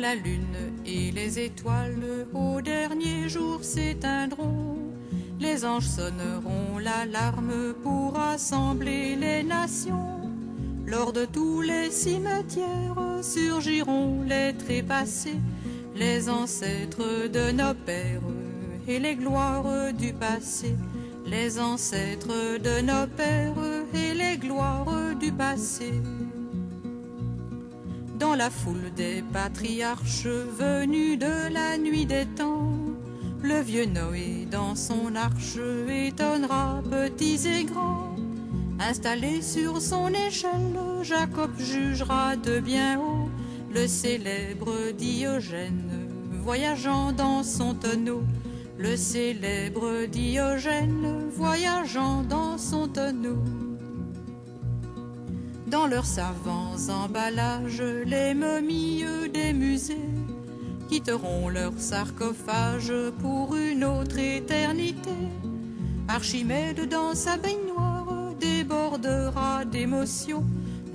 La lune et les étoiles au dernier jour s'éteindront, les anges sonneront l'alarme pour rassembler les nations. Lors de tous les cimetières surgiront les trépassés, les ancêtres de nos pères et les gloires du passé, les ancêtres de nos pères et les gloires du passé. Dans la foule des patriarches venus de la nuit des temps, le vieux Noé dans son arche étonnera petits et grands. Installé sur son échelle, Jacob jugera de bien haut le célèbre Diogène, voyageant dans son tonneau. Le célèbre Diogène, voyageant dans son tonneau. Dans leurs savants emballages, les momies des musées quitteront leur sarcophage pour une autre éternité. Archimède dans sa baignoire débordera d'émotion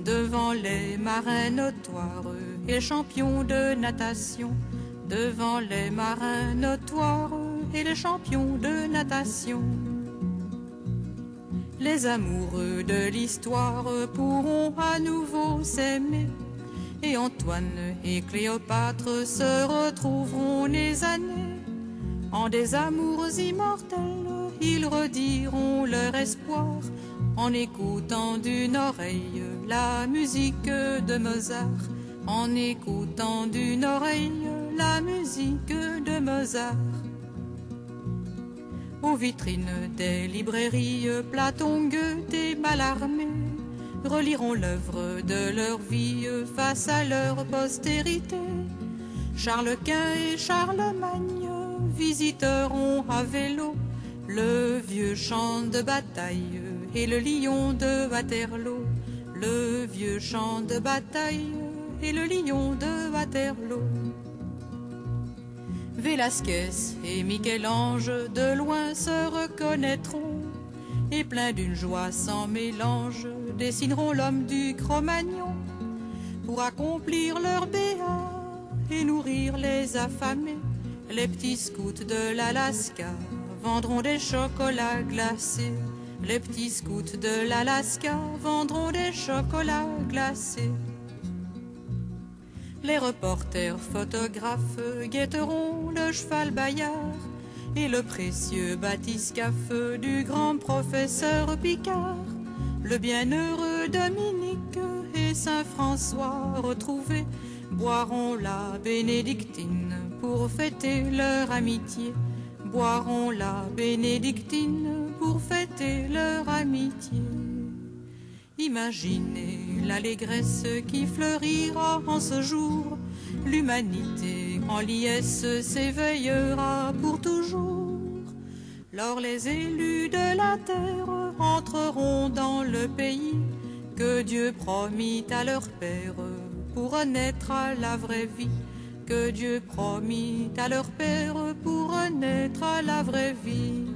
devant les marins notoires et champions de natation. Devant les marins notoires et les champions de natation. Les amoureux de l'histoire pourront à nouveau s'aimer. Et Antoine et Cléopâtre se retrouveront les années. En des amours immortels, ils rediront leur espoir en écoutant d'une oreille la musique de Mozart. En écoutant d'une oreille la musique de Mozart. Aux vitrines des librairies, Platon, Goethe et Mallarmé reliront l'œuvre de leur vie face à leur postérité. Charles Quint et Charlemagne visiteront à vélo le vieux champ de bataille et le lion de Waterloo. Le vieux champ de bataille et le lion de Waterloo. Vélasquez et Michel-Ange de loin se reconnaîtront et pleins d'une joie sans mélange dessineront l'homme du Cro-Magnon pour accomplir leur béat et nourrir les affamés. Les petits scouts de l'Alaska vendront des chocolats glacés. Les petits scouts de l'Alaska vendront des chocolats glacés. Les reporters photographes guetteront le cheval Bayard et le précieux bathyscaphe du grand professeur Picard. Le bienheureux Dominique et Saint François retrouvés boiront la bénédictine pour fêter leur amitié. Boiront la bénédictine pour fêter leur amitié. Imaginez l'allégresse qui fleurira en ce jour. L'humanité en liesse s'éveillera pour toujours. Lors les élus de la terre entreront dans le pays que Dieu promit à leur père pour renaître à la vraie vie. Que Dieu promit à leur père pour renaître à la vraie vie.